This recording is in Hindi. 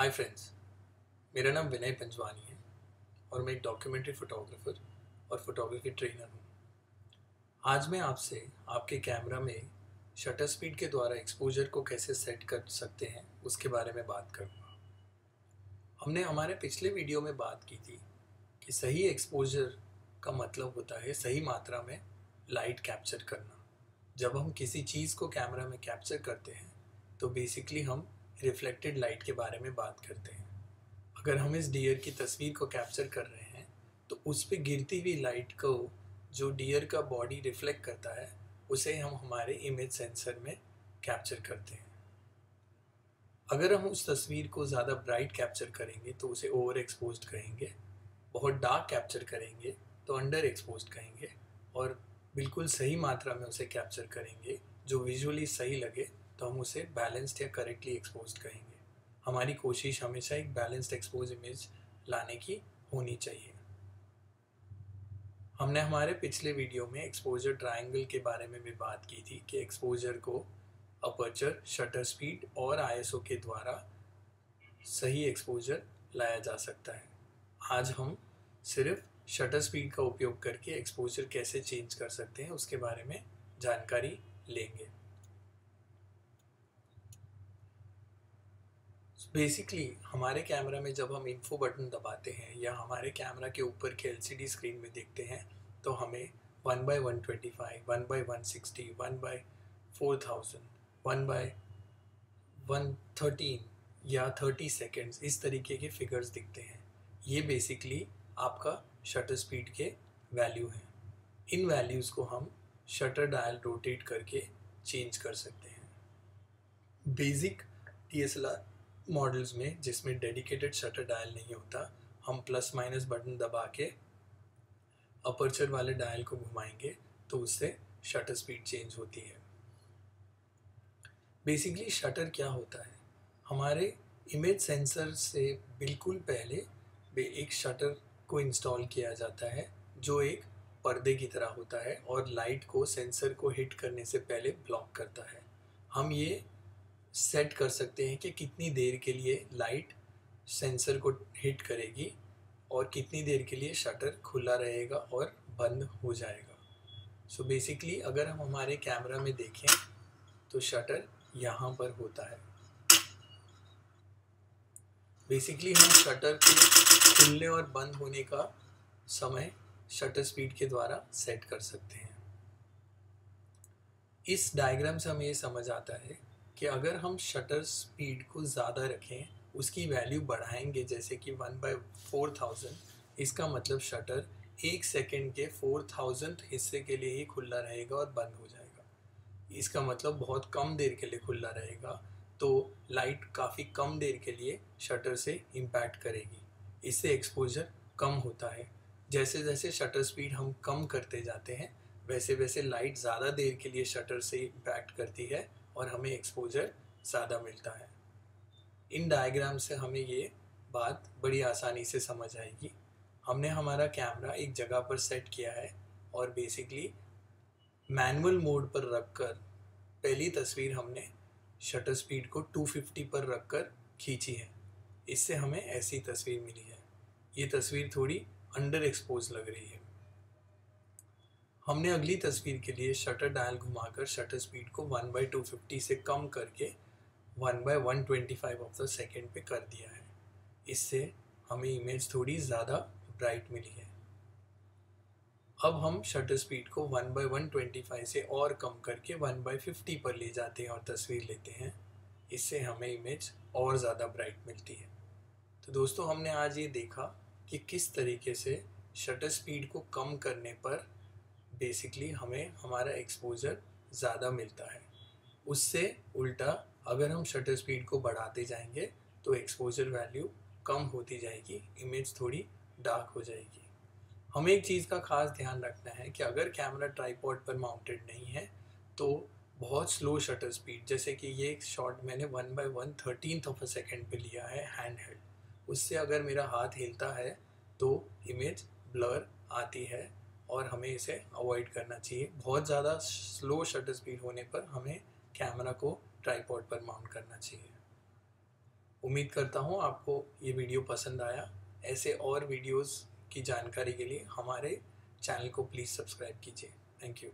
हाय फ्रेंड्स मेरा नाम विनय पंजवानी है और मैं एक डॉक्यूमेंट्री फोटोग्राफर और फोटोग्राफी ट्रेनर हूँ। आज मैं आपसे आपके कैमरा में शटर स्पीड के द्वारा एक्सपोजर को कैसे सेट कर सकते हैं, उसके बारे में बात करूँगा। हमने हमारे पिछले वीडियो में बात की थी कि सही एक्सपोजर का मतलब होता है सही मात्रा में लाइट कैप्चर करना। जब हम किसी चीज़ को कैमरा में कैप्चर करते हैं तो बेसिकली हम रिफ्लेक्टेड लाइट के बारे में बात करते हैं। अगर हम इस डियर की तस्वीर को कैप्चर कर रहे हैं तो उस पर गिरती हुई लाइट को जो डियर का बॉडी रिफ्लेक्ट करता है, उसे हम हमारे इमेज सेंसर में कैप्चर करते हैं। अगर हम उस तस्वीर को ज़्यादा ब्राइट कैप्चर करेंगे तो उसे ओवर एक्सपोज कहेंगे, बहुत डार्क कैप्चर करेंगे तो अंडर एक्सपोज कहेंगे, और बिल्कुल सही मात्रा में उसे कैप्चर करेंगे, जो विजुअली सही लगे तो हम उसे बैलेंस्ड या करेक्टली एक्सपोज कहेंगे। हमारी कोशिश हमेशा एक बैलेंस्ड एक्सपोज इमेज लाने की होनी चाहिए। हमने हमारे पिछले वीडियो में एक्सपोजर ट्रायंगल के बारे में भी बात की थी कि एक्सपोजर को अपर्चर शटर स्पीड और आईएसओ के द्वारा सही एक्सपोजर लाया जा सकता है। आज हम सिर्फ़ शटर स्पीड का उपयोग करके एक्सपोजर कैसे चेंज कर सकते हैं उसके बारे में जानकारी लेंगे। बेसिकली हमारे कैमरा में जब हम इन्फो बटन दबाते हैं या हमारे कैमरा के ऊपर के एलसीडी स्क्रीन में देखते हैं तो हमें one by one twenty five one by one sixty one by four thousand one by one thirteen या थर्टी सेकेंड्स इस तरीके के फिगर्स दिखते हैं। ये बेसिकली आपका शटर स्पीड के वैल्यू हैं। इन वैल्यूज़ को हम शटर डायल रोटेट करके चेंज कर सकते हैं। बेसिक डी मॉडल्स में जिसमें डेडिकेटेड शटर डायल नहीं होता, हम प्लस माइनस बटन दबा के अपर्चर वाले डायल को घुमाएँगे तो उससे शटर स्पीड चेंज होती है। बेसिकली शटर क्या होता है? हमारे इमेज सेंसर से बिल्कुल पहले एक शटर को इंस्टॉल किया जाता है, जो एक पर्दे की तरह होता है और लाइट को सेंसर को हिट करने से पहले ब्लॉक करता है। हम ये सेट कर सकते हैं कि कितनी देर के लिए लाइट सेंसर को हिट करेगी और कितनी देर के लिए शटर खुला रहेगा और बंद हो जाएगा। सो so बेसिकली अगर हम हमारे कैमरा में देखें तो शटर यहाँ पर होता है। बेसिकली हम शटर के खुलने और बंद होने का समय शटर स्पीड के द्वारा सेट कर सकते हैं। इस डायग्राम से हमें ये समझ आता है कि अगर हम शटर स्पीड को ज़्यादा रखें, उसकी वैल्यू बढ़ाएँगे, जैसे कि वन बाई फोर थाउज़ेंड इसका मतलब शटर एक सेकेंड के फोर थाउज़ेंड हिस्से के लिए ही खुला रहेगा और बंद हो जाएगा। इसका मतलब बहुत कम देर के लिए खुला रहेगा तो लाइट काफ़ी कम देर के लिए शटर से इम्पैक्ट करेगी। इससे एक्सपोजर कम होता है। जैसे जैसे शटर स्पीड हम कम करते जाते हैं वैसे वैसे लाइट ज़्यादा देर के लिए शटर से इम्पैक्ट करती है और हमें एक्सपोजर ज़्यादा मिलता है। इन डायग्राम से हमें ये बात बड़ी आसानी से समझ आएगी। हमने हमारा कैमरा एक जगह पर सेट किया है और बेसिकली मैनुअल मोड पर रख कर पहली तस्वीर हमने शटर स्पीड को 250 पर रख कर खींची है। इससे हमें ऐसी तस्वीर मिली है। ये तस्वीर थोड़ी अंडर एक्सपोज लग रही है। हमने अगली तस्वीर के लिए शटर डायल घुमाकर शटर स्पीड को वन बाई टू से कम करके one by one of the second पे कर दिया है। इससे हमें इमेज थोड़ी ज़्यादा ब्राइट मिली है। अब हम शटर स्पीड को वन बाई वन से और कम करके वन बाई फिफ्टी पर ले जाते हैं और तस्वीर लेते हैं। इससे हमें इमेज और ज़्यादा ब्राइट मिलती है। तो दोस्तों, हमने आज ये देखा कि किस तरीके से शटर स्पीड को कम करने पर बेसिकली हमें हमारा एक्सपोजर ज़्यादा मिलता है। उससे उल्टा अगर हम शटर स्पीड को बढ़ाते जाएँगे तो एक्सपोजर वैल्यू कम होती जाएगी इमेज थोड़ी डार्क हो जाएगी। हमें एक चीज़ का खास ध्यान रखना है कि अगर कैमरा ट्राईपॉड पर माउंटेड नहीं है तो बहुत स्लो शटर स्पीड जैसे कि ये एक शॉट मैंने one by one thirteen of a second पे लिया है हैंड हेल्ड उससे अगर मेरा हाथ हिलता है तो इमेज ब्लर आती है। और हमें इसे अवॉइड करना चाहिए। बहुत ज़्यादा स्लो शटर स्पीड होने पर हमें कैमरा को ट्राईपॉड पर माउंट करना चाहिए। उम्मीद करता हूँ आपको ये वीडियो पसंद आया। ऐसे और वीडियोस की जानकारी के लिए हमारे चैनल को प्लीज़ सब्सक्राइब कीजिए। Thank you